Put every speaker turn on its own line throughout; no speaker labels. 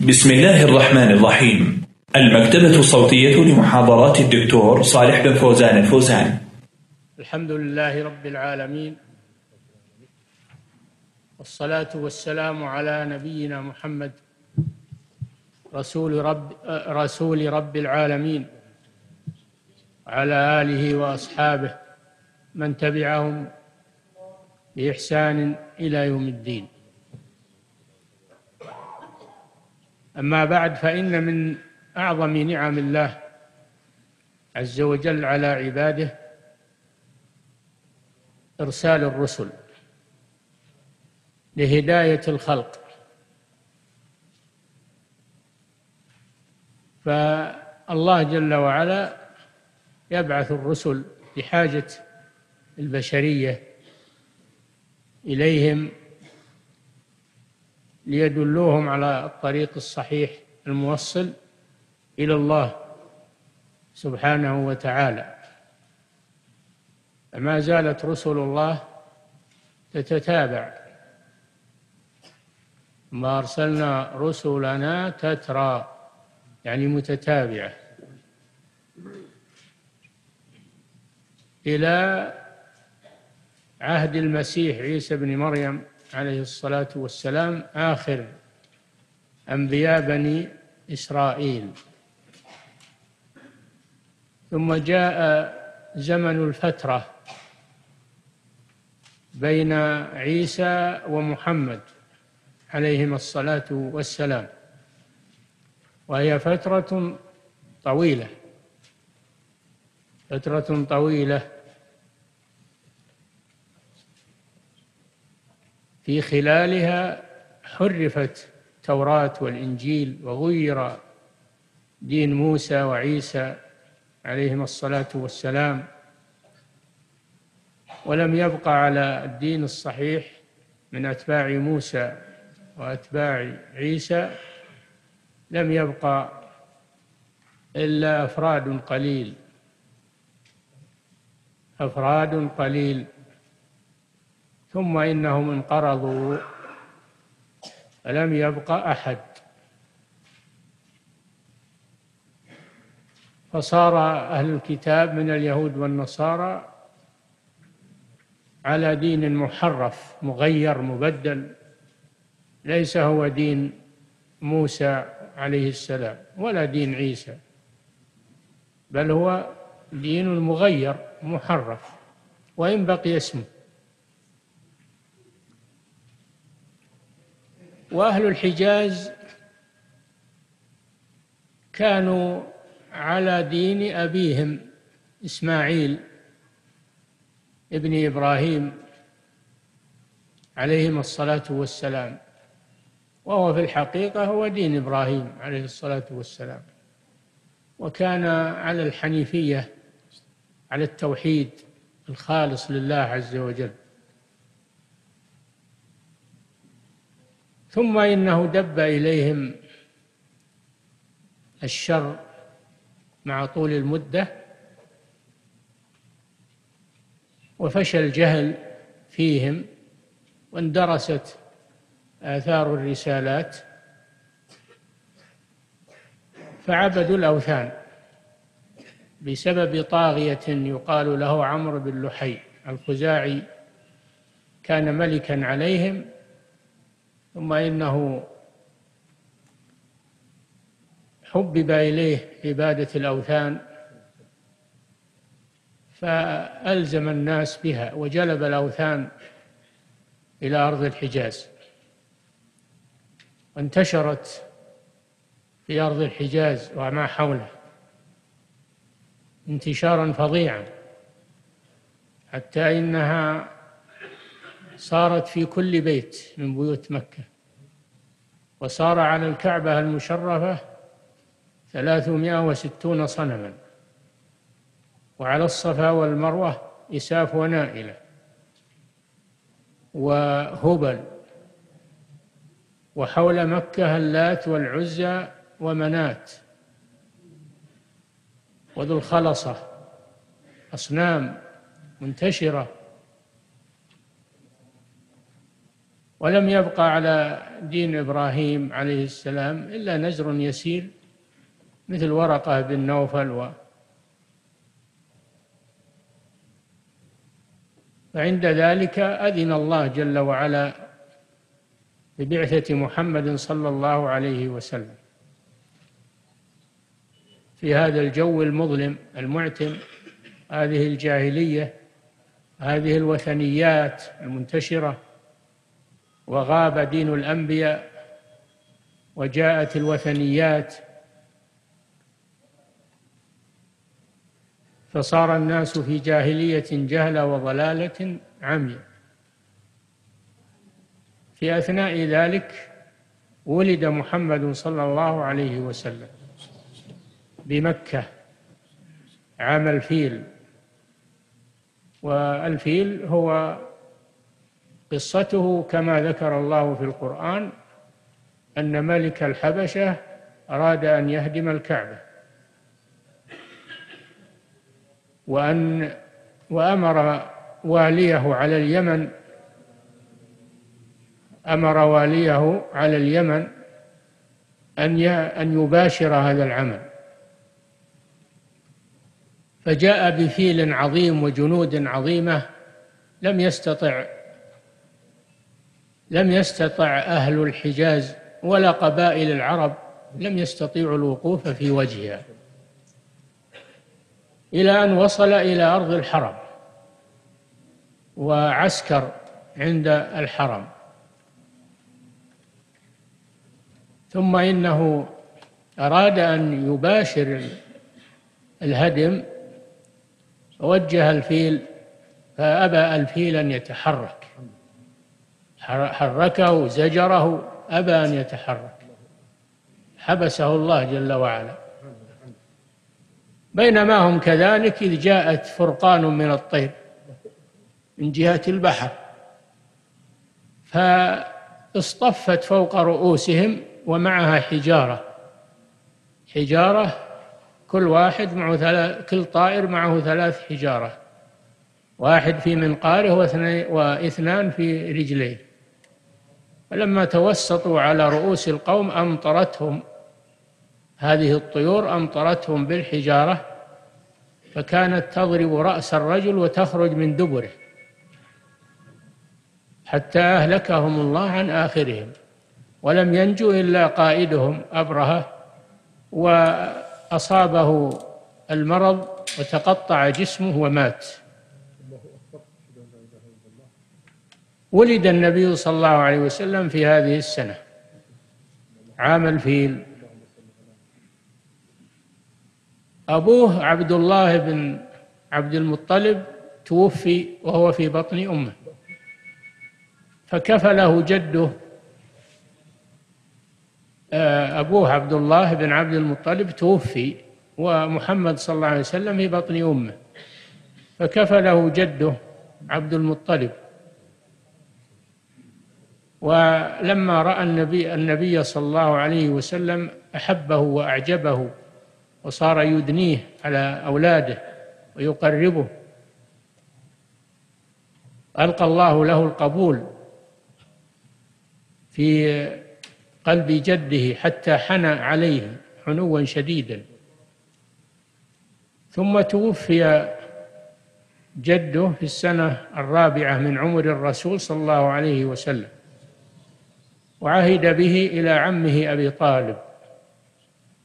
بسم الله الرحمن الرحيم. المكتبة الصوتية لمحاضرات الدكتور صالح بن فوزان الفوزان.
الحمد لله رب العالمين والصلاة والسلام على نبينا محمد رسول رب رسول رب العالمين على آله وأصحابه من تبعهم بإحسان إلى يوم الدين. أما بعد فإن من أعظم نعم الله عز وجل على عباده إرسال الرسل لهداية الخلق. فالله جل وعلا يبعث الرسل بحاجة البشرية إليهم ليدلوهم على الطريق الصحيح الموصل إلى الله سبحانه وتعالى. فما زالت رسل الله تتتابع. ما أرسلنا رسلنا تترى يعني متتابعة. إلى عهد المسيح عيسى بن مريم عليه الصلاة والسلام آخر أنبياء بني إسرائيل. ثم جاء زمن الفترة بين عيسى ومحمد عليهما الصلاة والسلام. وهي فترة طويلة فترة طويلة في خلالها حرفت التوراة والإنجيل وغير دين موسى وعيسى عليهما الصلاة والسلام. ولم يبقى على الدين الصحيح من أتباع موسى وأتباع عيسى لم يبقى إلا أفراد قليل. أفراد قليل. ثم إنهم انقرضوا. فلم يبق أحد؟ فصار أهل الكتاب من اليهود والنصارى على دين محرف مغير مبدل. ليس هو دين موسى عليه السلام ولا دين عيسى بل هو دين مغير محرف. وإن بقي اسمه. وأهل الحجاز كانوا على دين أبيهم إسماعيل ابن إبراهيم عليهما الصلاة والسلام وهو في الحقيقة هو دين إبراهيم عليه الصلاة والسلام. وكان على الحنيفية على التوحيد الخالص لله عز وجل. ثم إنه دب إليهم الشر مع طول المدة وفشى الجهل فيهم واندرست آثار الرسالات فعبدوا الأوثان بسبب طاغية يقال له عمرو بن لحي الخزاعي كان ملكا عليهم ثم إنه حبب إليه عبادة الأوثان فألزم الناس بها وجلب الأوثان إلى أرض الحجاز. وانتشرت في أرض الحجاز وما حوله انتشارا فظيعا حتى إنها صارت في كل بيت من بيوت مكة. وصار على الكعبة المشرفة ثلاثمائة وستون صنما. وعلى الصفا والمروة إساف ونائلة. وهبل. وحول مكة اللات والعزى ومنات. وذو الخلصة. أصنام منتشرة. ولم يبقى على دين إبراهيم عليه السلام إلا نزر يسير مثل ورقة بن نوفل و فعند ذلك أذن الله جل وعلا ببعثة محمد صلى الله عليه وسلم. في هذا الجو المظلم المعتم هذه الجاهلية هذه الوثنيات المنتشرة وغاب دين الأنبياء وجاءت الوثنيات. فصار الناس في جاهلية جهلة وضلالة عمية في أثناء ذلك ولد محمد صلى الله عليه وسلم بمكة عام الفيل. والفيل هو قصته كما ذكر الله في القرآن أن ملك الحبشة أراد أن يهدم الكعبة. وأن وأمر واليه على اليمن أمر واليه على اليمن أن أن يباشر هذا العمل. فجاء بفيل عظيم وجنود عظيمة لم يستطع لم يستطع أهل الحجاز ولا قبائل العرب لم يستطيعوا الوقوف في وجهها. إلى أن وصل إلى أرض الحرم وعسكر عند الحرم. ثم إنه أراد أن يباشر الهدم وجه الفيل فأبى الفيل أن يتحرك. حركه زجره أبى أن يتحرك. حبسه الله جل وعلا. بينما هم كذلك إذ جاءت فرقان من الطير من جهة البحر. فاصطفت فوق رؤوسهم ومعها حجارة. حجارة كل واحد معه ثلاث كل طائر معه ثلاث حجارة. واحد في منقاره وإثنان في رجليه. فلما توسطوا على رؤوس القوم أمطرتهم هذه الطيور أمطرتهم بالحجارة فكانت تضرب رأس الرجل وتخرج من دبره حتى أهلكهم الله عن آخرهم ولم ينجو إلا قائدهم أبرهة وأصابه المرض وتقطع جسمه ومات. ولد النبي صلى الله عليه وسلم في هذه السنة. عام الفيل أبوه عبد الله بن عبد المطلب توفي وهو في بطن أمه. فكفله جده آه، أبوه عبد الله بن عبد المطلب توفي ومحمد صلى الله عليه وسلم في بطن أمه. فكفله جده عبد المطلب. ولما رأى النبي النبي صلى الله عليه وسلم أحبه وأعجبه وصار يدنيه على أولاده ويقربه ألقى الله له القبول في قلب جده حتى حنى عليه حنوا شديدا. ثم توفي جده في السنة الرابعة من عمر الرسول صلى الله عليه وسلم. وعهد به إلى عمه أبي طالب.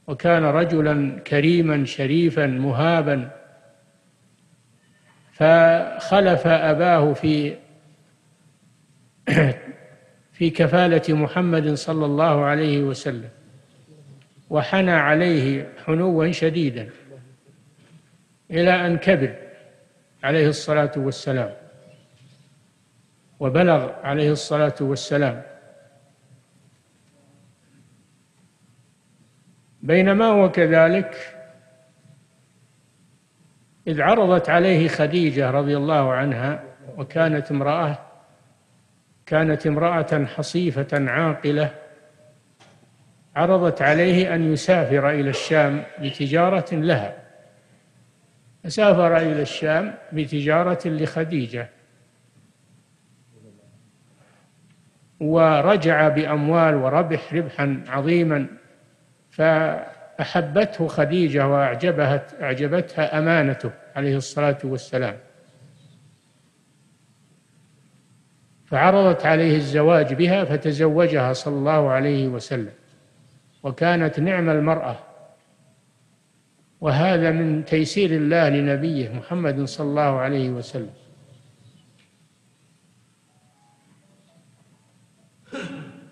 وكان رجلا كريما شريفا مهابا. فخلف أباه في في كفالة محمد صلى الله عليه وسلم. وحنى عليه حنوا شديدا إلى أن كبر عليه الصلاة والسلام. وبلغ عليه الصلاة والسلام. بينما هو كذلك؟ إذ عرضت عليه خديجة رضي الله عنها وكانت امرأة كانت امرأة حصيفة عاقلة عرضت عليه أن يسافر إلى الشام بتجارة لها. فسافر إلى الشام بتجارة لخديجة. ورجع بأموال وربح ربحا عظيما. فأحبته خديجة وأعجبها أعجبتها أمانته عليه الصلاة والسلام. فعرضت عليه الزواج بها فتزوجها صلى الله عليه وسلم. وكانت نعم المرأة. وهذا من تيسير الله لنبيه محمد صلى الله عليه وسلم.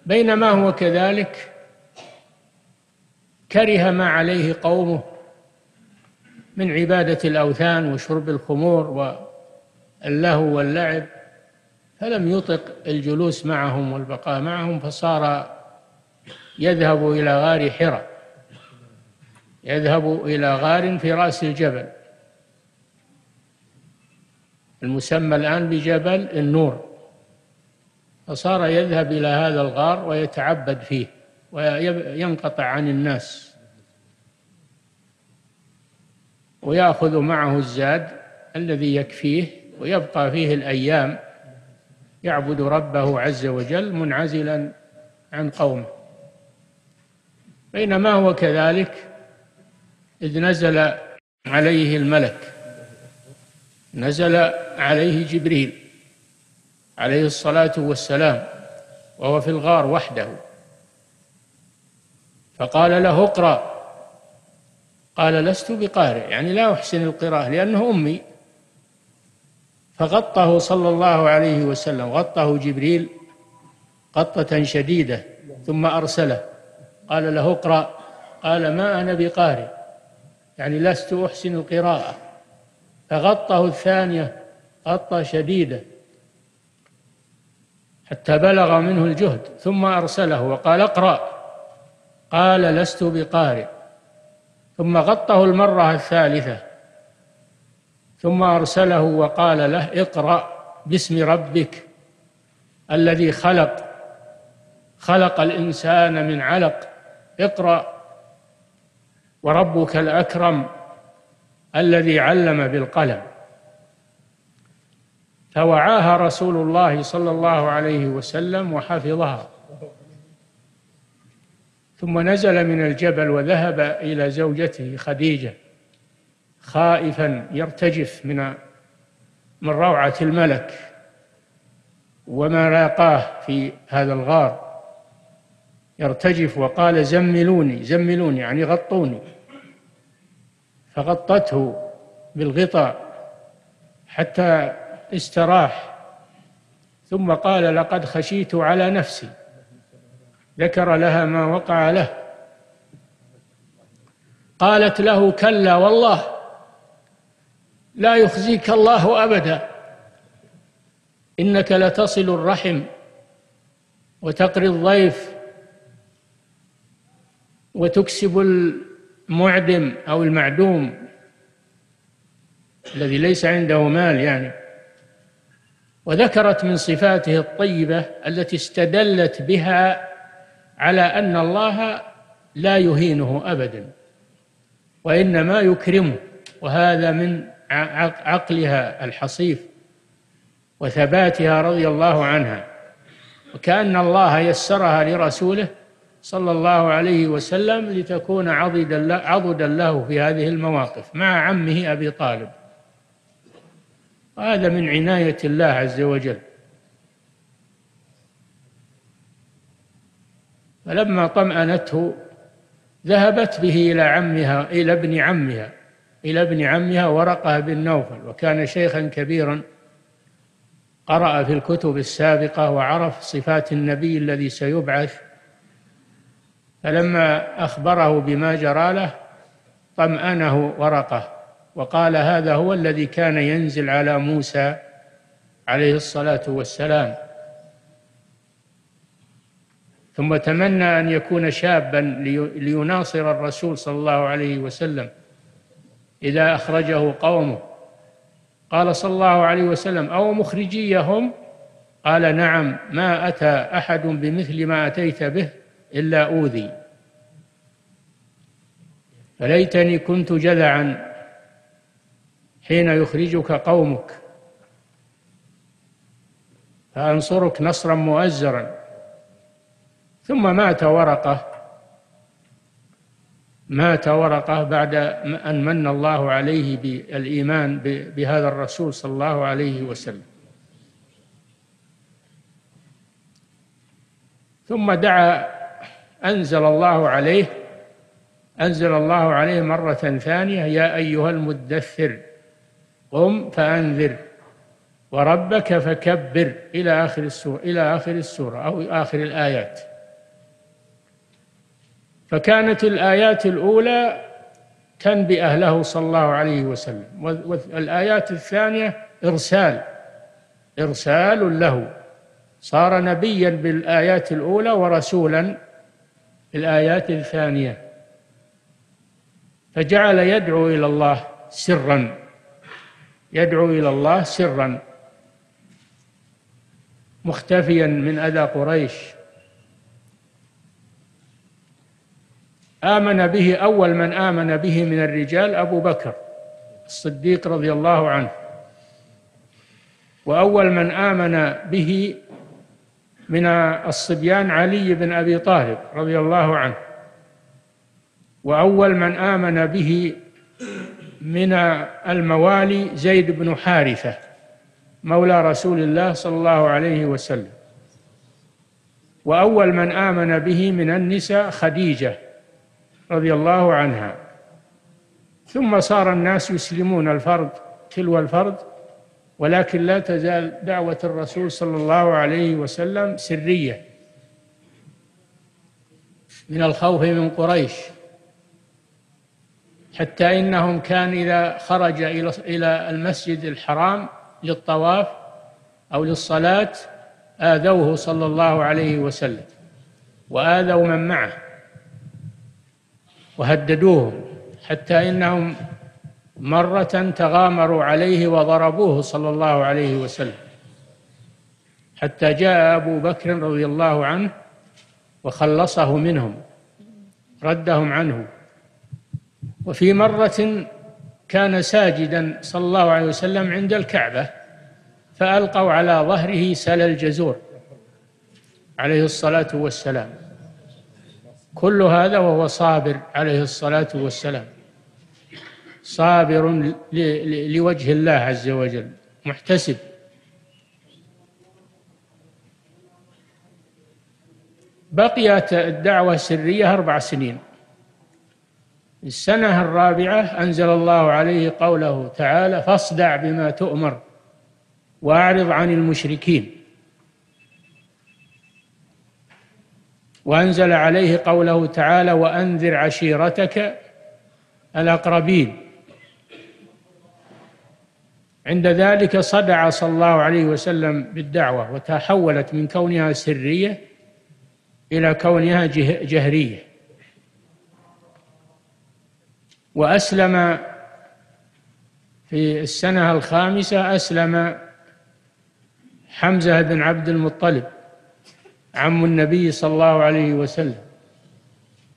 بينما هو كذلك كره ما عليه قومه من عبادة الأوثان وشرب الخمور واللهو واللعب فلم يطق الجلوس معهم والبقاء معهم فصار يذهب إلى غار حرى يذهب إلى غار في رأس الجبل المسمى الآن بجبل النور فصار يذهب إلى هذا الغار ويتعبد فيه. وينقطع عن الناس. ويأخذ معه الزاد الذي يكفيه ويبقى فيه الأيام يعبد ربه عز وجل منعزلا عن قومه. بينما هو كذلك إذ نزل عليه الملك نزل عليه جبريل عليه الصلاة والسلام وهو في الغار وحده. فقال له اقرأ. قال لست بقارئ يعني لا أحسن القراءة لأنه أمي. فغطه صلى الله عليه وسلم غطه جبريل غطة شديدة ثم أرسله. قال له اقرأ. قال ما أنا بقارئ يعني لست أحسن القراءة. فغطه الثانية غطة شديدة حتى بلغ منه الجهد ثم أرسله وقال اقرأ. قال لست بقارئ. ثم غطه المرة الثالثة. ثم أرسله وقال له اقرأ باسم ربك الذي خلق. خلق الإنسان من علق. اقرأ. وربك الأكرم الذي علم بالقلم. فوعاها رسول الله صلى الله عليه وسلم وحفظها. ثم نزل من الجبل وذهب إلى زوجته خديجة خائفا يرتجف من من روعة الملك وما لاقاه في هذا الغار. يرتجف وقال زملوني زملوني يعني غطوني. فغطته بالغطاء حتى استراح. ثم قال لقد خشيت على نفسي. ذكر لها ما وقع له. قالت له كلا والله لا يخزيك الله أبدا. إنك لتصل الرحم وتقري الضيف وتكسب المعدم أو المعدوم الذي ليس عنده مال يعني. وذكرت من صفاته الطيبة التي استدلت بها على أن الله لا يهينه أبدا وإنما يكرمه وهذا من عقلها الحصيف وثباتها رضي الله عنها. وكأن الله يسرها لرسوله صلى الله عليه وسلم لتكون عضدا عضدا له في هذه المواقف مع عمه أبي طالب. وهذا من عناية الله عز وجل. فلما طمأنته ذهبت به إلى عمها إلى ابن عمها إلى ابن عمها ورقة بن نوفل وكان شيخا كبيرا قرأ في الكتب السابقة وعرف صفات النبي الذي سيبعث. فلما أخبره بما جرى له طمأنه ورقة وقال هذا هو الذي كان ينزل على موسى عليه الصلاة والسلام. ثم تمنى أن يكون شابا ليناصر الرسول صلى الله عليه وسلم إذا أخرجه قومه. قال صلى الله عليه وسلم أو مخرجيهم؟ قال نعم ما أتى أحد بمثل ما أتيت به إلا أوذي. فليتني كنت جذعا حين يخرجك قومك فأنصرك نصرا مؤزرا. ثم مات ورقة. مات ورقة بعد أن من الله عليه بالإيمان بهذا الرسول صلى الله عليه وسلم. ثم دعا أنزل الله عليه أنزل الله عليه مرة ثانية يا أيها المدثر قم فأنذر وربك فكبر إلى آخر السورة إلى آخر السورة أو آخر الآيات. فكانت الآيات الأولى تنبئه له صلى الله عليه وسلم والآيات الثانية إرسال إرسال له. صار نبيا بالآيات الأولى ورسولا بالآيات الثانية. فجعل يدعو إلى الله سرا يدعو إلى الله سرا مختفيا من أذى قريش. آمن به أول من آمن به من الرجال أبو بكر الصديق رضي الله عنه. وأول من آمن به من الصبيان علي بن أبي طالب رضي الله عنه. وأول من آمن به من الموالي زيد بن حارثة مولى رسول الله صلى الله عليه وسلم. وأول من آمن به من النساء خديجة رضي الله عنها. ثم صار الناس يسلمون الفرد تلو الفرد ولكن لا تزال دعوة الرسول صلى الله عليه وسلم سرية. من الخوف من قريش. حتى إنهم كان إذا خرج إلى المسجد الحرام للطواف أو للصلاة آذوه صلى الله عليه وسلم وآذوا من معه. وهددوه حتى إنهم مرة تغامروا عليه وضربوه صلى الله عليه وسلم. حتى جاء أبو بكر رضي الله عنه وخلصه منهم ردهم عنه. وفي مرة كان ساجدا صلى الله عليه وسلم عند الكعبة فألقوا على ظهره سل الجزور عليه الصلاة والسلام. كل هذا وهو صابر عليه الصلاة والسلام. صابر لوجه الله عز وجل محتسب. بقيت الدعوة السرية أربع سنين. السنة الرابعة أنزل الله عليه قوله تعالى فاصدع بما تؤمر وأعرض عن المشركين. وأنزل عليه قوله تعالى وأنذر عشيرتك الأقربين. عند ذلك صدع صلى الله عليه وسلم بالدعوة وتحولت من كونها سرية إلى كونها جهرية. وأسلم في السنة الخامسة أسلم حمزة بن عبد المطلب. عم النبي صلى الله عليه وسلم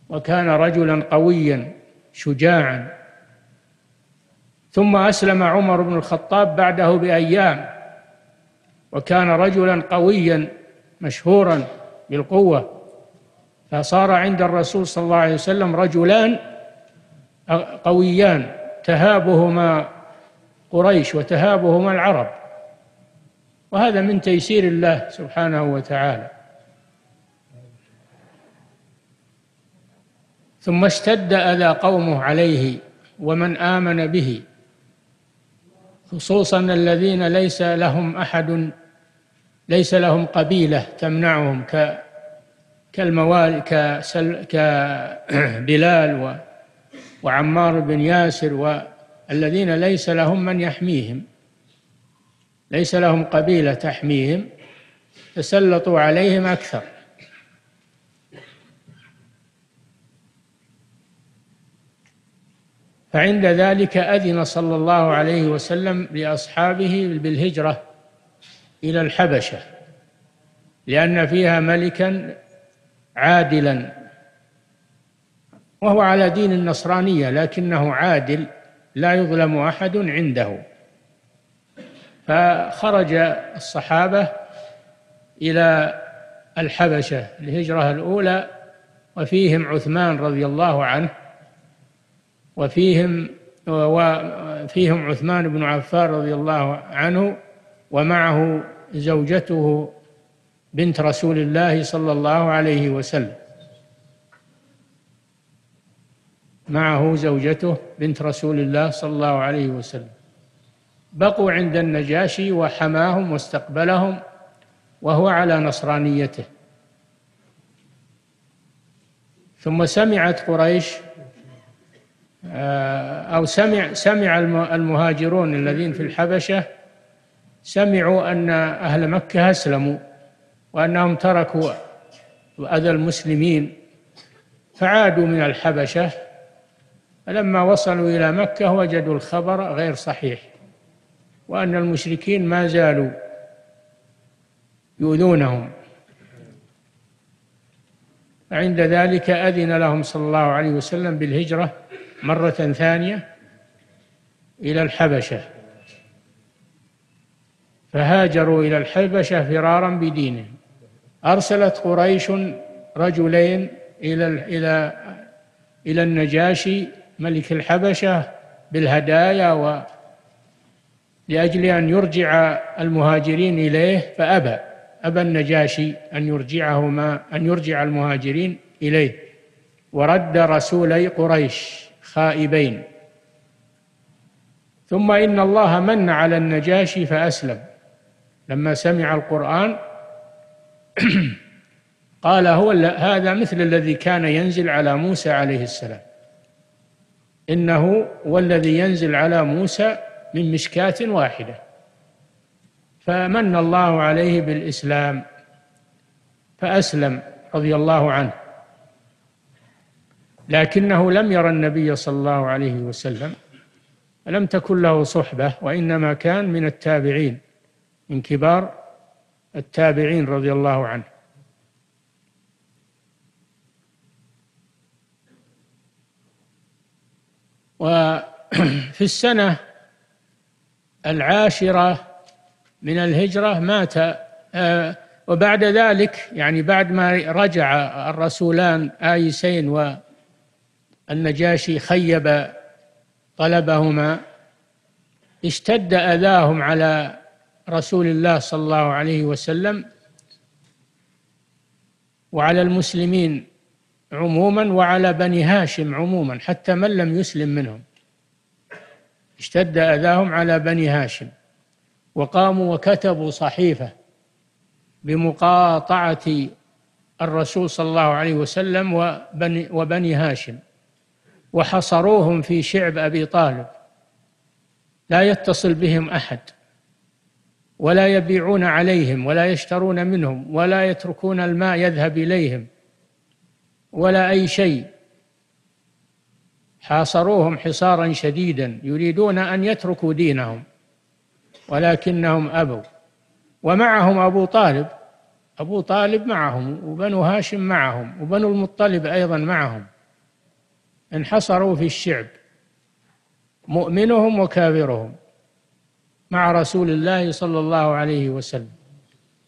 وكان رجلا قويا شجاعا. ثم أسلم عمر بن الخطاب بعده بأيام وكان رجلا قويا مشهورا بالقوة. فصار عند الرسول صلى الله عليه وسلم رجلان قويان تهابهما قريش وتهابهما العرب. وهذا من تيسير الله سبحانه وتعالى. ثم اشتد أذى قومه عليه ومن آمن به خصوصا الذين ليس لهم أحد ليس لهم قبيلة تمنعهم ك كالموالي كبلال وعمار بن ياسر والذين ليس لهم من يحميهم ليس لهم قبيلة تحميهم تسلطوا عليهم أكثر. فعند ذلك أذن صلى الله عليه وسلم لأصحابه بالهجرة إلى الحبشة لأن فيها ملكا عادلا وهو على دين النصرانية لكنه عادل لا يظلم أحد عنده. فخرج الصحابة إلى الحبشة الهجرة الأولى وفيهم عثمان رضي الله عنه. وفيهم وفيهم عثمان بن عفان رضي الله عنه ومعه زوجته بنت رسول الله صلى الله عليه وسلم. معه زوجته بنت رسول الله صلى الله عليه وسلم. بقوا عند النجاشي وحماهم واستقبلهم وهو على نصرانيته. ثم سمعت قريش أو سمع سمع المهاجرون الذين في الحبشة سمعوا أن أهل مكة أسلموا وأنهم تركوا أذى المسلمين فعادوا من الحبشة. فلما وصلوا إلى مكة وجدوا الخبر غير صحيح وأن المشركين ما زالوا يؤذونهم. فعند ذلك أذن لهم صلى الله عليه وسلم بالهجرة مرة ثانية إلى الحبشة. فهاجروا إلى الحبشة فرارا بدينهم أرسلت قريش رجلين إلى إلى إلى النجاشي ملك الحبشة بالهدايا و لأجل أن يرجع المهاجرين إليه فأبى أبى النجاشي أن يرجعهما أن يرجع المهاجرين إليه. ورد رسولي قريش. خائبين. ثم إن الله من على النجاشي فأسلم. لما سمع القرآن قال هو هذا مثل الذي كان ينزل على موسى عليه السلام. إنه هو الذي ينزل على موسى من مشكاة واحدة. فمن الله عليه بالإسلام فأسلم رضي الله عنه. لكنه لم يرى النبي صلى الله عليه وسلم لم تكن له صحبة وإنما كان من التابعين من كبار التابعين رضي الله عنه. وفي السنة العاشرة من الهجرة مات آه، وبعد ذلك يعني بعد ما رجع الرسولان آيسين والنجاشي خيب طلبهما اشتد أذاهم على رسول الله صلى الله عليه وسلم وعلى المسلمين عموما وعلى بني هاشم عموما حتى من لم يسلم منهم. اشتد أذاهم على بني هاشم وقاموا وكتبوا صحيفة بمقاطعة الرسول صلى الله عليه وسلم وبني, وبني هاشم. وحصروهم في شعب أبي طالب. لا يتصل بهم أحد ولا يبيعون عليهم ولا يشترون منهم ولا يتركون الماء يذهب إليهم ولا أي شيء. حاصروهم حصارا شديدا يريدون أن يتركوا دينهم ولكنهم أبوا. ومعهم أبو طالب أبو طالب معهم وبنو هاشم معهم وبنو المطلب أيضا معهم. انحصروا في الشعب مؤمنهم وكافرهم مع رسول الله صلى الله عليه وسلم.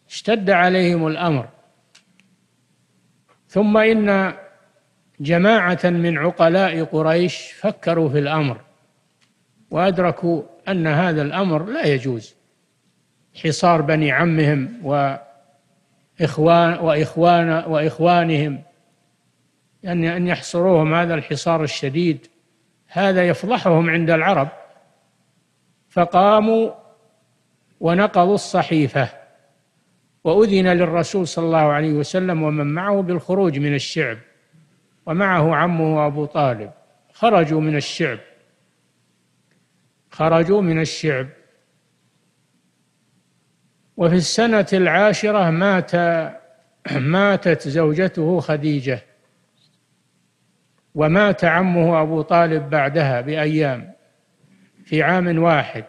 اشتد عليهم الأمر. ثم إن جماعة من عقلاء قريش فكروا في الأمر وأدركوا أن هذا الأمر لا يجوز. حصار بني عمهم وإخوان وإخوان وإخوانهم أن أن يحصروهم هذا الحصار الشديد. هذا يفضحهم عند العرب. فقاموا ونقضوا الصحيفة. وأذن للرسول صلى الله عليه وسلم ومن معه بالخروج من الشعب. ومعه عمه أبو طالب. خرجوا من الشعب. خرجوا من الشعب. وفي السنة العاشرة مات ماتت زوجته خديجة. ومات عمه أبو طالب بعدها بأيام في عام واحد.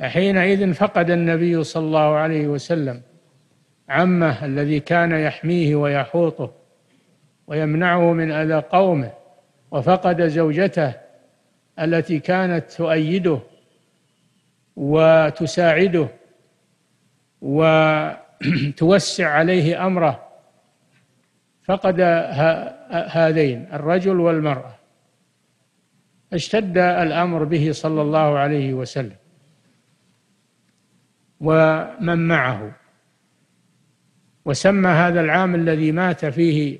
حينئذ فقد النبي صلى الله عليه وسلم عمه الذي كان يحميه ويحوطه ويمنعه من أذى قومه وفقد زوجته التي كانت تؤيده وتساعده و توسع عليه أمره فقد هذين الرجل والمرأة. اشتد الأمر به صلى الله عليه وسلم. ومن معه. وسمى هذا العام الذي مات فيه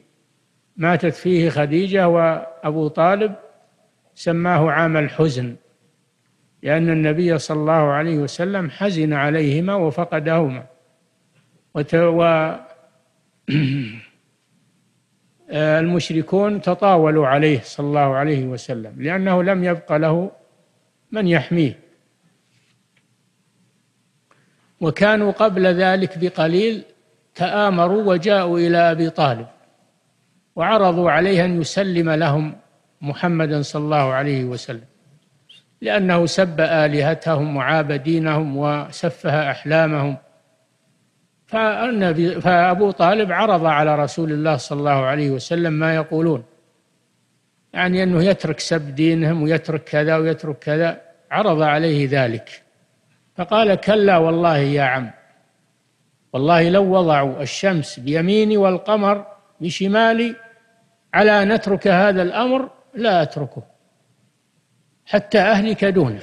ماتت فيه خديجة وأبو طالب سماه عام الحزن لأن النبي صلى الله عليه وسلم حزن عليهما وفقدهما. و المشركون تطاولوا عليه صلى الله عليه وسلم لأنه لم يبق له من يحميه. وكانوا قبل ذلك بقليل تآمروا وجاءوا إلى أبي طالب وعرضوا عليه أن يسلم لهم محمدا صلى الله عليه وسلم لأنه سب آلهتهم وعاب دينهم وسفه أحلامهم. فالنبي فأبو طالب عرض على رسول الله صلى الله عليه وسلم ما يقولون. يعني أنه يترك سب دينهم ويترك كذا ويترك كذا عرض عليه ذلك. فقال كلا والله يا عم والله لو وضعوا الشمس بيميني والقمر بشمالي على أن نترك هذا الأمر لا أتركه حتى أهلك دونه.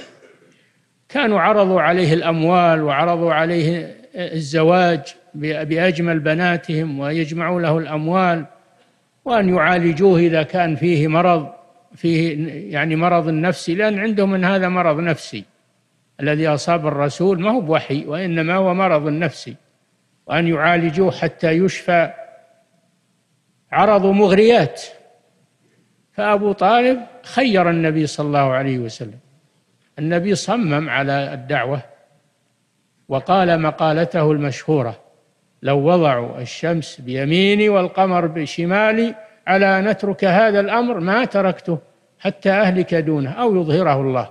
كانوا عرضوا عليه الأموال وعرضوا عليه الزواج بأجمل بناتهم ويجمعوا له الأموال وأن يعالجوه إذا كان فيه مرض فيه يعني مرض نفسي لأن عندهم من هذا مرض نفسي. الذي أصاب الرسول ما هو بوحي وإنما هو مرض نفسي. وأن يعالجوه حتى يشفى عرضوا مغريات. فأبو طالب خير النبي صلى الله عليه وسلم. النبي صمم على الدعوة وقال مقالته المشهورة. لو وضعوا الشمس بيميني والقمر بشمالي على أن نترك هذا الأمر ما تركته حتى أهلك دونه أو يظهره الله.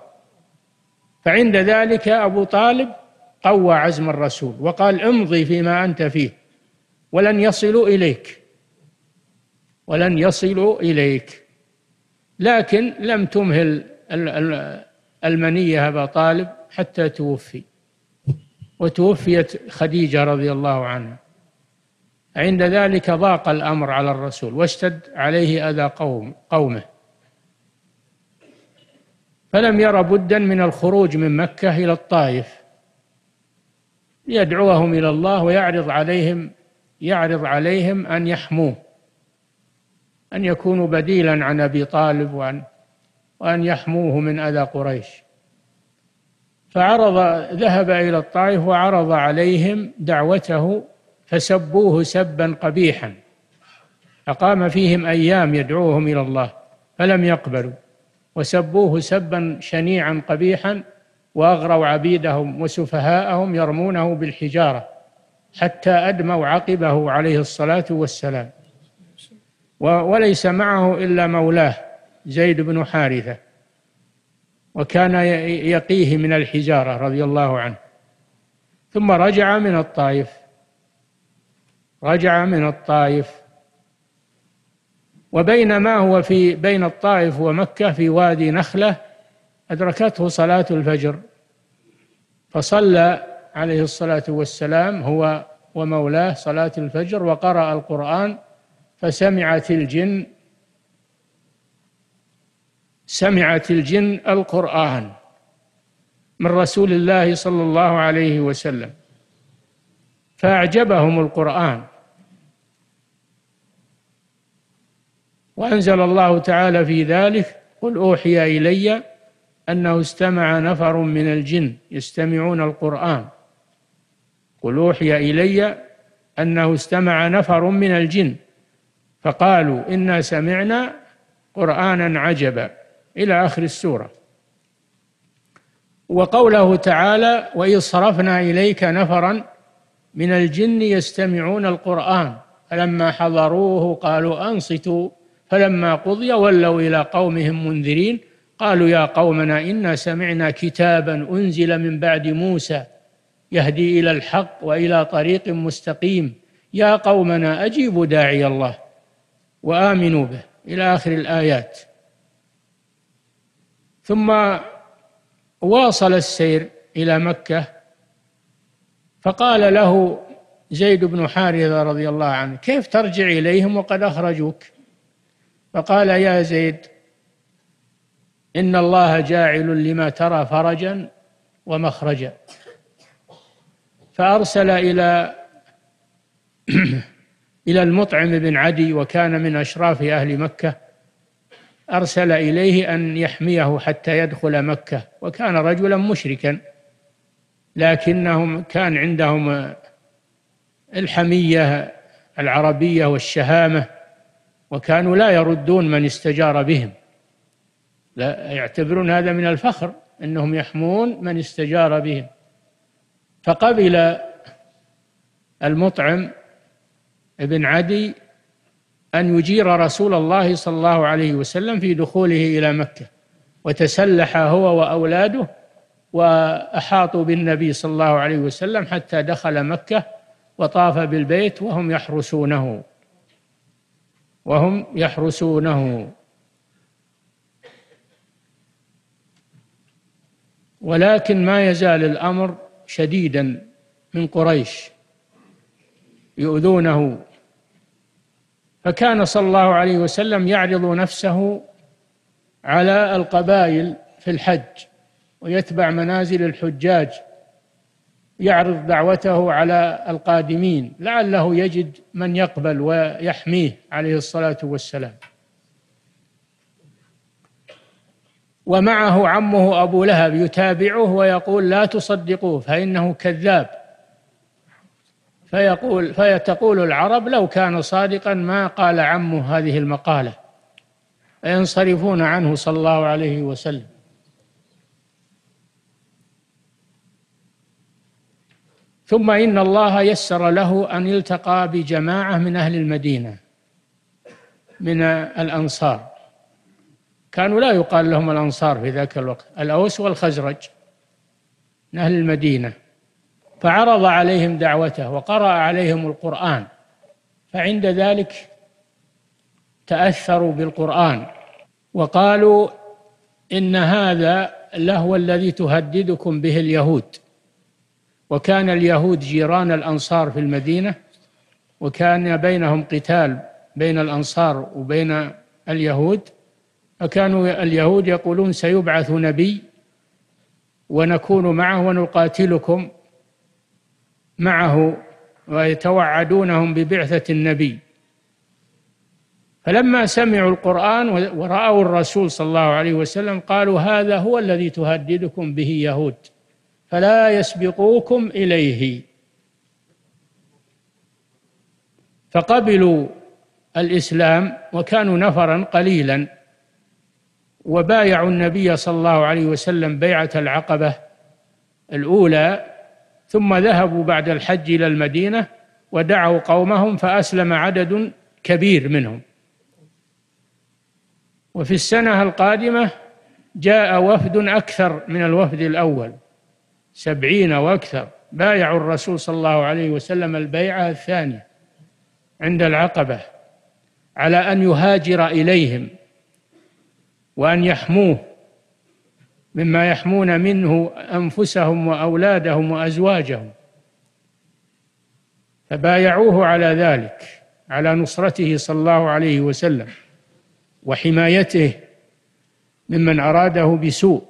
فعند ذلك أبو طالب قوى عزم الرسول وقال امضي فيما أنت فيه ولن يصلوا إليك ولن يصلوا إليك. لكن لم تمهل المنية أبا طالب حتى توفي. وتوفيت خديجة رضي الله عنها. عند ذلك ضاق الأمر على الرسول واشتد عليه أذى قوم قومه. فلم ير بدا من الخروج من مكة إلى الطائف. ليدعوهم إلى الله ويعرض عليهم يعرض عليهم أن يحموه. أن يكونوا بديلا عن أبي طالب وأن وأن يحموه من أذى قريش. فعرض ذهب إلى الطائف وعرض عليهم دعوته فسبوه سبا قبيحا. أقام فيهم أيام يدعوهم إلى الله فلم يقبلوا. وسبوه سبا شنيعا قبيحا وأغروا عبيدهم وسفهاءهم يرمونه بالحجارة حتى أدموا عقبه عليه الصلاة والسلام. وليس معه إلا مولاه زيد بن حارثة. وكان يقيه من الحجارة رضي الله عنه. ثم رجع من الطائف. رجع من الطائف. وبينما هو في بين الطائف ومكة في وادي نخلة أدركته صلاة الفجر. فصلى عليه الصلاة والسلام هو ومولاه صلاة الفجر وقرأ القرآن فسمعت الجن سمعت الجن القرآن من رسول الله صلى الله عليه وسلم فأعجبهم القرآن. وأنزل الله تعالى في ذلك قل أوحي إلي أنه استمع نفر من الجن يستمعون القرآن. قل أوحي إلي أنه استمع نفر من الجن. فقالوا إنا سمعنا قرآنا عجبا. إلى آخر السورة. وقوله تعالى وإذ صرفنا إليك نفرا من الجن يستمعون القرآن فلما حضروه قالوا أنصتوا. فلما قضي ولوا إلى قومهم منذرين قالوا يا قومنا إنا سمعنا كتابا أنزل من بعد موسى يهدي إلى الحق وإلى طريق مستقيم. يا قومنا أجيبوا داعي الله وآمنوا به. إلى آخر الآيات. ثم واصل السير إلى مكة فقال له زيد بن حارثة رضي الله عنه كيف ترجع إليهم وقد أخرجوك؟ فقال يا زيد إن الله جاعل لما ترى فرجا ومخرجا. فأرسل إلى إلى المطعم بن عدي وكان من أشراف أهل مكة أرسل إليه أن يحميه حتى يدخل مكة وكان رجلا مشركا لكنهم كان عندهم الحمية العربية والشهامة وكانوا لا يردون من استجار بهم. لا يعتبرون هذا من الفخر إنهم يحمون من استجار بهم. فقبل المطعم ابن عدي أن يجير رسول الله صلى الله عليه وسلم في دخوله إلى مكة وتسلح هو وأولاده وأحاطوا بالنبي صلى الله عليه وسلم حتى دخل مكة وطاف بالبيت وهم يحرسونه. وهم يحرسونه. ولكن ما يزال الأمر شديدا من قريش يؤذونه. فكان صلى الله عليه وسلم يعرض نفسه على القبائل في الحج ويتبع منازل الحجاج يعرض دعوته على القادمين لعله يجد من يقبل ويحميه عليه الصلاة والسلام. ومعه عمه أبو لهب يتابعه ويقول لا تصدقوه فإنه كذاب. فيقول فيتقول العرب لو كان صادقا ما قال عمه هذه المقالة. فينصرفون عنه صلى الله عليه وسلم. ثم إن الله يسر له أن يلتقى بجماعة من أهل المدينة من الأنصار. كانوا لا يقال لهم الأنصار في ذاك الوقت الأوس والخزرج من أهل المدينة. فعرض عليهم دعوته وقرأ عليهم القرآن فعند ذلك تأثروا بالقرآن وقالوا إن هذا لهو الذي تهددكم به اليهود وكان اليهود جيران الأنصار في المدينة وكان بينهم قتال بين الأنصار وبين اليهود فكانوا اليهود يقولون سيبعث نبي ونكون معه ونقاتلكم معه ويتوعدونهم ببعثة النبي. فلما سمعوا القرآن ورأوا الرسول صلى الله عليه وسلم قالوا هذا هو الذي تهددكم به يهود فلا يسبقوكم إليه. فقبلوا الإسلام وكانوا نفرا قليلا وبايعوا النبي صلى الله عليه وسلم بيعة العقبة الأولى ثم ذهبوا بعد الحج إلى المدينة ودعوا قومهم فأسلم عدد كبير منهم. وفي السنة القادمة جاء وفد أكثر من الوفد الأول سبعين وأكثر. بايعوا الرسول صلى الله عليه وسلم البيعة الثانية عند العقبة على أن يهاجر إليهم وأن يحموه. مما يحمون منه أنفسهم وأولادهم وأزواجهم. فبايعوه على ذلك على نصرته صلى الله عليه وسلم وحمايته ممن أراده بسوء.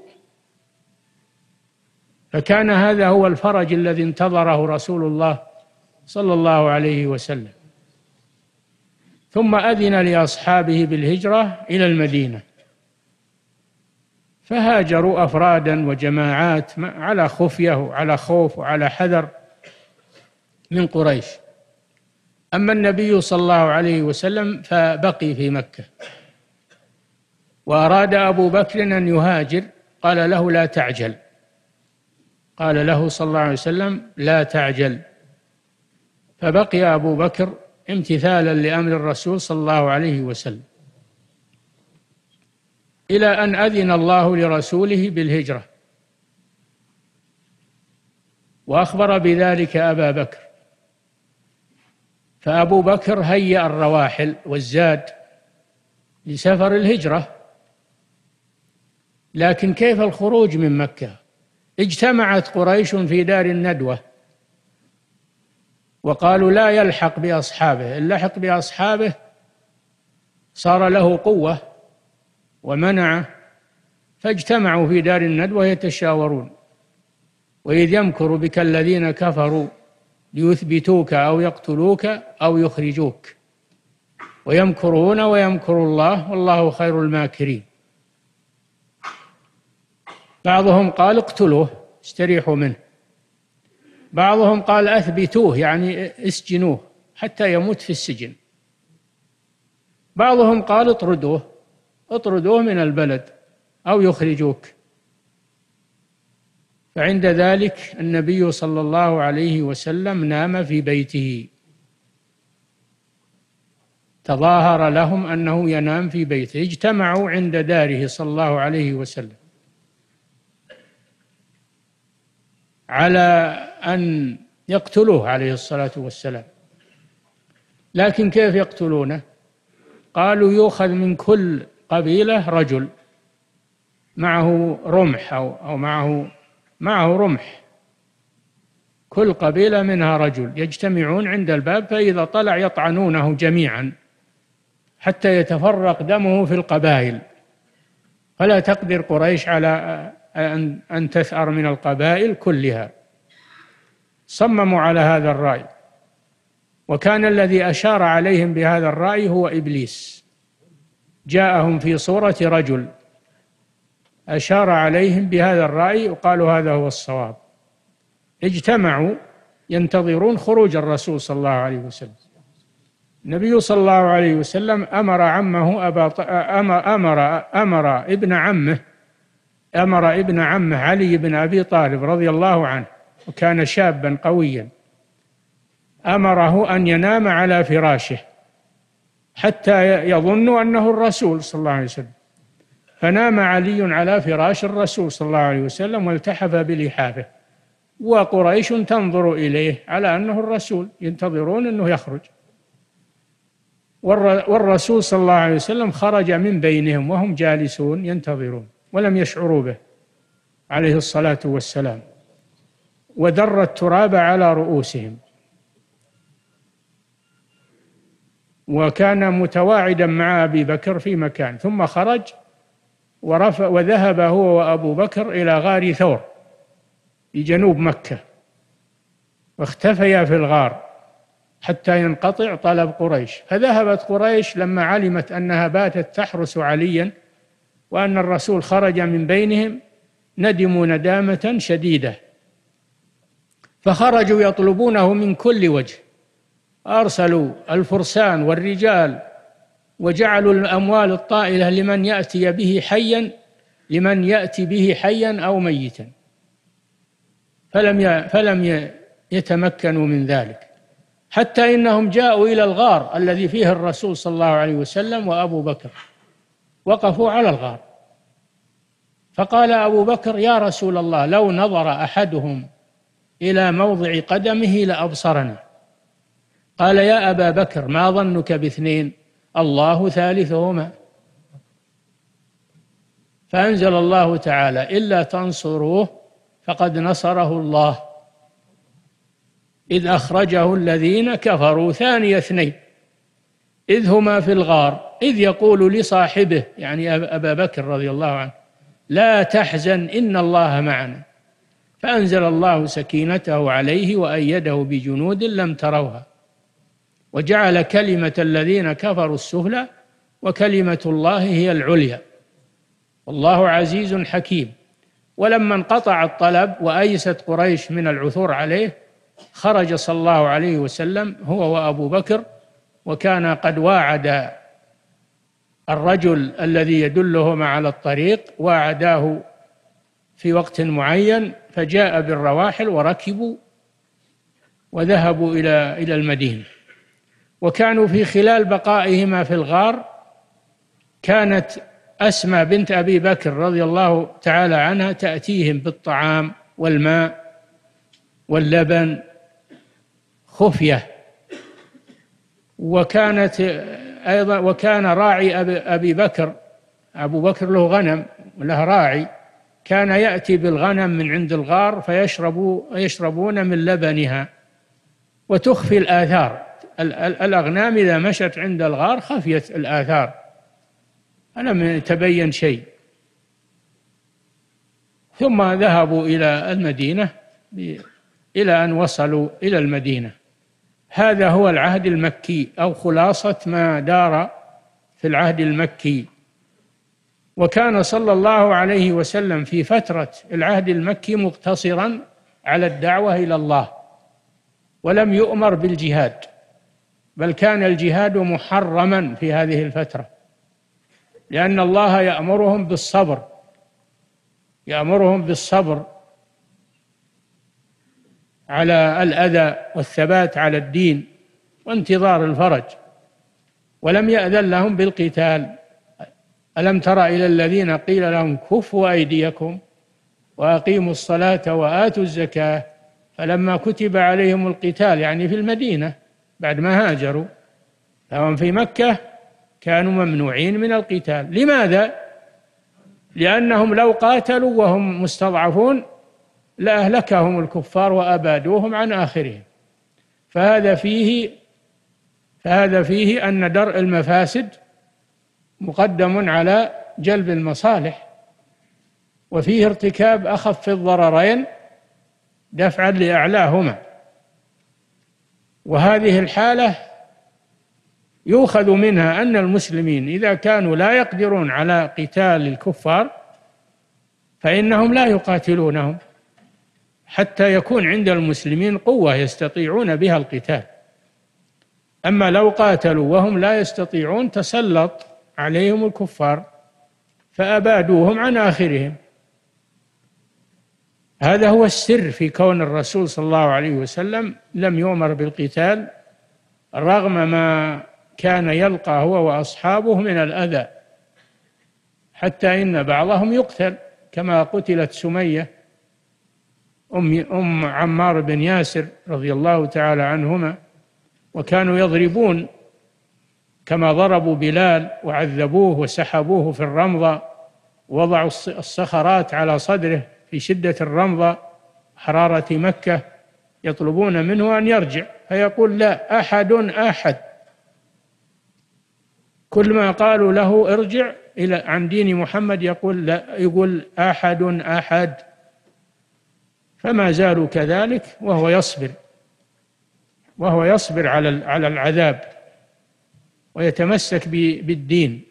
فكان هذا هو الفرج الذي انتظره رسول الله صلى الله عليه وسلم. ثم أذن لأصحابه بالهجرة إلى المدينة. فهاجروا أفرادا وجماعات على خفية وعلى خوف وعلى حذر من قريش. أما النبي صلى الله عليه وسلم فبقي في مكة. وأراد أبو بكر أن يهاجر قال له لا تعجل. قال له صلى الله عليه وسلم لا تعجل. فبقي أبو بكر امتثالا لأمر الرسول صلى الله عليه وسلم. إلى أن أذن الله لرسوله بالهجرة. وأخبر بذلك أبا بكر. فأبو بكر هيأ الرواحل والزاد لسفر الهجرة. لكن كيف الخروج من مكة؟ اجتمعت قريش في دار الندوة. وقالوا لا يلحق بأصحابه إن لحق بأصحابه صار له قوة. ومنعه فاجتمعوا في دار الندوة يتشاورون وإذ يمكر بك الذين كفروا ليثبتوك أو يقتلوك أو يخرجوك. ويمكرون ويمكر الله والله خير الماكرين. بعضهم قال اقتلوه استريحوا منه. بعضهم قال أثبتوه يعني اسجنوه حتى يموت في السجن. بعضهم قال اطردوه اطردوه من البلد أو يخرجوك. فعند ذلك النبي صلى الله عليه وسلم نام في بيته. تظاهر لهم أنه ينام في بيته اجتمعوا عند داره صلى الله عليه وسلم. على أن يقتلوه عليه الصلاة والسلام. لكن كيف يقتلونه؟ قالوا يؤخذ من كل قبيلة رجل. معه رمح أو أو معه معه رمح. كل قبيلة منها رجل. يجتمعون عند الباب فإذا طلع يطعنونه جميعا حتى يتفرق دمه في القبائل. فلا تقدر قريش على أن أن تثأر من القبائل كلها. صمموا على هذا الرأي. وكان الذي أشار عليهم بهذا الرأي هو إبليس. جاءهم في صورة رجل أشار عليهم بهذا الرأي وقالوا هذا هو الصواب. اجتمعوا ينتظرون خروج الرسول صلى الله عليه وسلم. النبي صلى الله عليه وسلم أمر عمه أبا أمر, أمر, أمر ابن عمه أمر ابن عمه علي بن أبي طالب رضي الله عنه وكان شابا قويا. أمره أن ينام على فراشه. حتى يظن أنه الرسول صلى الله عليه وسلم. فنام علي على فراش الرسول صلى الله عليه وسلم والتحف بلحافه. وقريش تنظر إليه على أنه الرسول ينتظرون أنه يخرج. والرسول صلى الله عليه وسلم خرج من بينهم وهم جالسون ينتظرون ولم يشعروا به عليه الصلاة والسلام. ودر التراب على رؤوسهم. وكان متواعدا مع أبي بكر في مكان ثم خرج ورفع وذهب هو وأبو بكر إلى غار ثور في جنوب مكة واختفيا في الغار حتى ينقطع طلب قريش. فذهبت قريش لما علمت أنها باتت تحرس عليا وأن الرسول خرج من بينهم ندموا ندامة شديدة فخرجوا يطلبونه من كل وجه. أرسلوا الفرسان والرجال وجعلوا الأموال الطائلة لمن يأتي به حيا لمن يأتي به حيا أو ميتا. فلم فلم يتمكنوا من ذلك. حتى إنهم جاءوا إلى الغار الذي فيه الرسول صلى الله عليه وسلم وأبو بكر. وقفوا على الغار. فقال أبو بكر يا رسول الله لو نظر أحدهم إلى موضع قدمه لأبصرنا قال يا أبا بكر ما ظنك باثنين؟ الله ثالثهما. فأنزل الله تعالى إلا تنصروه فقد نصره الله. إذ أخرجه الذين كفروا ثاني اثنين. إذ هما في الغار. إذ يقول لصاحبه يعني أبا بكر رضي الله عنه لا تحزن إن الله معنا. فأنزل الله سكينته عليه وأيده بجنود لم تروها. وجعل كلمة الذين كفروا السفلى وكلمة الله هي العليا. والله عزيز حكيم. ولما انقطع الطلب وأيست قريش من العثور عليه خرج صلى الله عليه وسلم هو وأبو بكر وكان قد واعد الرجل الذي يدلهما على الطريق واعداه في وقت معين فجاء بالرواحل وركبوا وذهبوا إلى إلى المدينة. وكانوا في خلال بقائهما في الغار كانت أسمى بنت أبي بكر رضي الله تعالى عنها تأتيهم بالطعام والماء واللبن خفية. وكانت أيضا وكان راعي أبي بكر أبو بكر له غنم له راعي كان يأتي بالغنم من عند الغار فيشربوا يشربون من لبنها وتخفي الآثار. الأغنام إذا مشت عند الغار خفيت الآثار. فلم يتبين شيء. ثم ذهبوا إلى المدينة إلى أن وصلوا إلى المدينة. هذا هو العهد المكي أو خلاصة ما دار في العهد المكي. وكان صلى الله عليه وسلم في فترة العهد المكي مقتصرا على الدعوة إلى الله ولم يؤمر بالجهاد. بل كان الجهاد محرما في هذه الفترة لأن الله يأمرهم بالصبر يأمرهم بالصبر على الأذى والثبات على الدين وانتظار الفرج. ولم يأذن لهم بالقتال. ألم تر إلى الذين قيل لهم كفوا أيديكم وأقيموا الصلاة وآتوا الزكاة فلما كتب عليهم القتال يعني في المدينة بعد ما هاجروا فهم في مكة كانوا ممنوعين من القتال. لماذا؟ لأنهم لو قاتلوا وهم مستضعفون لأهلكهم الكفار وأبادوهم عن آخرهم. فهذا فيه فهذا فيه أن درء المفاسد مقدم على جلب المصالح وفيه ارتكاب أخف الضررين دفعا لأعلاهما. وهذه الحالة يؤخذ منها أن المسلمين إذا كانوا لا يقدرون على قتال الكفار فإنهم لا يقاتلونهم حتى يكون عند المسلمين قوة يستطيعون بها القتال. أما لو قاتلوا وهم لا يستطيعون تسلط عليهم الكفار فأبادوهم عن آخرهم. هذا هو السر في كون الرسول صلى الله عليه وسلم لم يؤمر بالقتال رغم ما كان يلقى هو وأصحابه من الأذى حتى إن بعضهم يقتل كما قتلت سمية أم أم عمار بن ياسر رضي الله تعالى عنهما وكانوا يضربون كما ضربوا بلال وعذبوه وسحبوه في الرمضة وضعوا الصخرات على صدره في شدة الرمضة حرارة مكة يطلبون منه أن يرجع. فيقول لا أحد أحد. كل ما قالوا له ارجع إلى عن دين محمد يقول لا يقول أحد أحد. فما زالوا كذلك وهو يصبر. وهو يصبر على على العذاب. ويتمسك بالدين.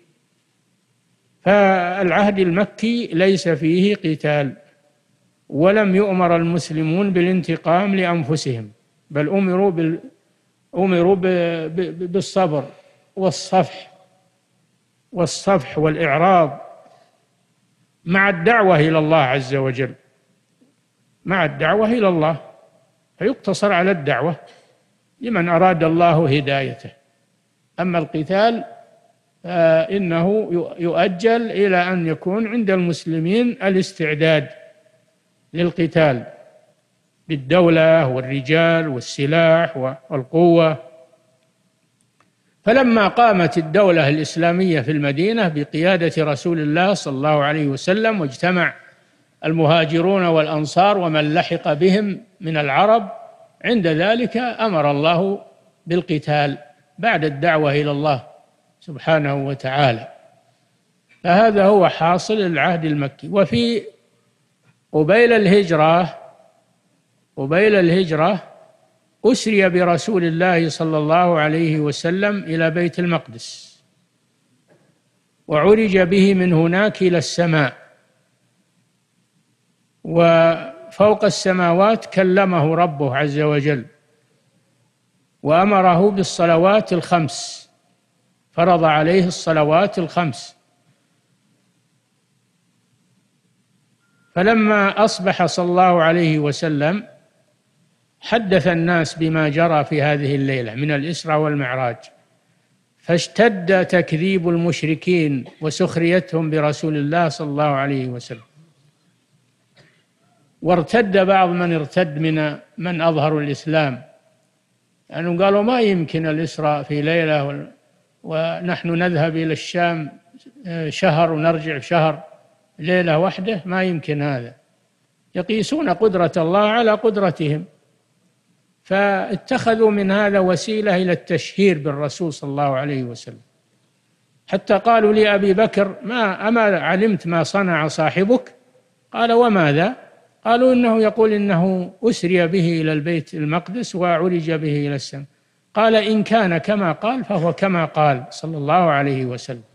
فالعهد المكي ليس فيه قتال. ولم يؤمر المسلمون بالانتقام لأنفسهم بل أمروا بال أمروا بالصبر والصفح والصفح والإعراض مع الدعوة إلى الله عز وجل. مع الدعوة إلى الله فيقتصر على الدعوة لمن أراد الله هدايته. أما القتال فإنه يؤجل إلى أن يكون عند المسلمين الاستعداد للقتال بالدولة والرجال والسلاح والقوة. فلما قامت الدولة الإسلامية في المدينة بقيادة رسول الله صلى الله عليه وسلم واجتمع المهاجرون والأنصار ومن لحق بهم من العرب عند ذلك أمر الله بالقتال بعد الدعوة إلى الله سبحانه وتعالى. فهذا هو حاصل العهد المكي. وفي قبيل الهجرة قبيل الهجرة أسري برسول الله صلى الله عليه وسلم إلى بيت المقدس. وعرج به من هناك إلى السماء. وفوق السماوات كلمه ربه عز وجل. وأمره بالصلوات الخمس. فرض عليه الصلوات الخمس. فلما أصبح صلى الله عليه وسلم حدث الناس بما جرى في هذه الليلة من الإسراء والمعراج فاشتد تكذيب المشركين وسخريتهم برسول الله صلى الله عليه وسلم. وارتد بعض من ارتد من من أظهروا الإسلام. لأنهم يعني قالوا ما يمكن الإسراء في ليلة ونحن نذهب إلى الشام آه، شهر ونرجع شهر. ليلة واحدة ما يمكن هذا. يقيسون قدرة الله على قدرتهم. فاتخذوا من هذا وسيلة إلى التشهير بالرسول صلى الله عليه وسلم. حتى قالوا لابي بكر ما أما علمت ما صنع صاحبك؟ قال وماذا؟ قالوا إنه يقول إنه أسري به إلى البيت المقدس وعرج به إلى السماء. قال إن كان كما قال فهو كما قال صلى الله عليه وسلم.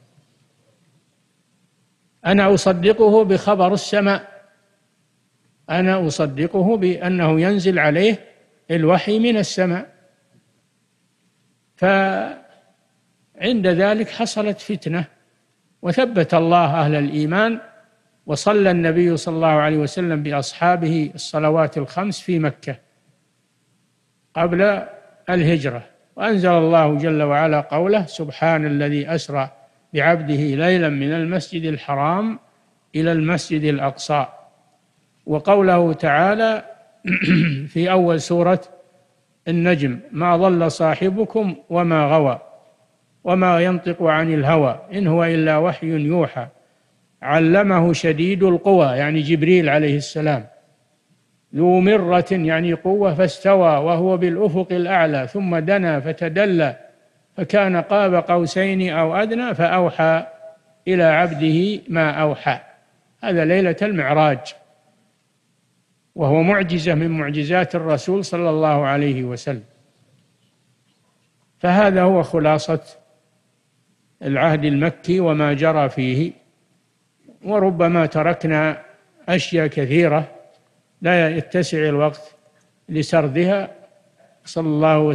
أنا أصدقه بخبر السماء. أنا أصدقه بأنه ينزل عليه الوحي من السماء. فعند ذلك حصلت فتنة وثبت الله أهل الإيمان وصلى النبي صلى الله عليه وسلم بأصحابه الصلوات الخمس في مكة قبل الهجرة. وأنزل الله جل وعلا قوله سبحان الذي أسرى بعبده ليلا من المسجد الحرام إلى المسجد الأقصى. وقوله تعالى في أول سورة النجم ما ضل صاحبكم وما غوى وما ينطق عن الهوى إن هو إلا وحي يوحى. علمه شديد القوى يعني جبريل عليه السلام. ذو مرة يعني قوة فاستوى وهو بالأفق الأعلى ثم دنا فتدلى فكان قاب قوسين أو أدنى فأوحى إلى عبده ما أوحى. هذا ليلة المعراج. وهو معجزة من معجزات الرسول صلى الله عليه وسلم. فهذا هو خلاصة العهد المكي وما جرى فيه. وربما تركنا أشياء كثيرة لا يتسع الوقت لسردها. صلى الله وسلم